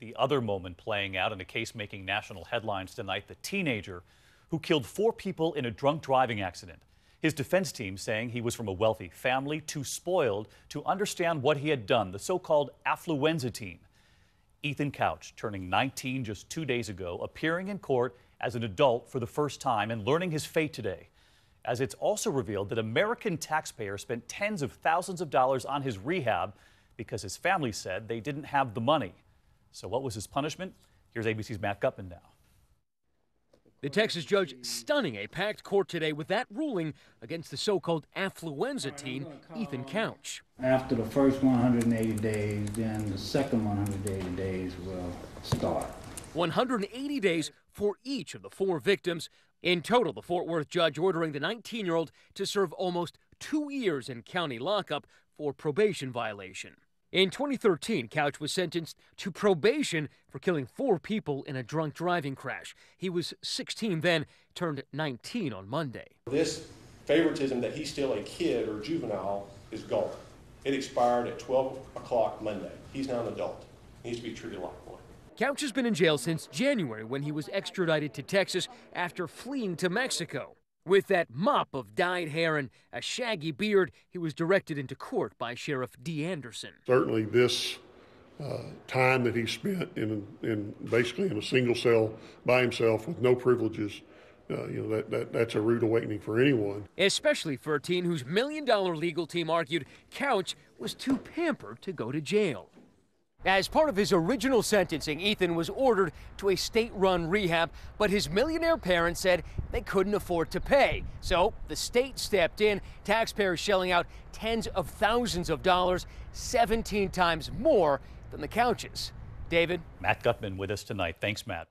The other moment playing out in a case making national headlines tonight the teenager who killed four people in a drunk driving accident. His defense team saying he was from a wealthy family, too spoiled to understand what he had done, the so called affluenza team. Ethan Couch, turning 19 just two days ago, appearing in court as an adult for the first time and learning his fate today. As it's also revealed that American taxpayers spent tens of thousands of dollars on his rehab because his family said they didn't have the money. So, what was his punishment? Here's ABC's Matt Gutman now. The Texas judge stunning a packed court today with that ruling against the so called affluenza teen, Ethan Couch. After the first 180 days, then the second 180 days will start. 180 days for each of the four victims. In total, the Fort Worth judge ordering the 19 year old to serve almost two years in county lockup for probation violation. In 2013, Couch was sentenced to probation for killing four people in a drunk driving crash. He was 16 then, turned 19 on Monday. This favoritism that he's still a kid or juvenile is gone. It expired at 12 o'clock Monday. He's now an adult. He needs to be treated like one. Couch has been in jail since January when he was extradited to Texas after fleeing to Mexico. With that mop of dyed hair and a shaggy beard, he was directed into court by Sheriff Dee Anderson. Certainly, this uh, time that he spent in, in basically in a single cell by himself with no privileges, uh, you know, that, that, that's a rude awakening for anyone. Especially for a teen whose million dollar legal team argued Couch was too pampered to go to jail. As part of his original sentencing, Ethan was ordered to a state run rehab, but his millionaire parents said they couldn't afford to pay. So the state stepped in, taxpayers shelling out tens of thousands of dollars, 17 times more than the Couches. David? Matt Gutman with us tonight. Thanks, Matt.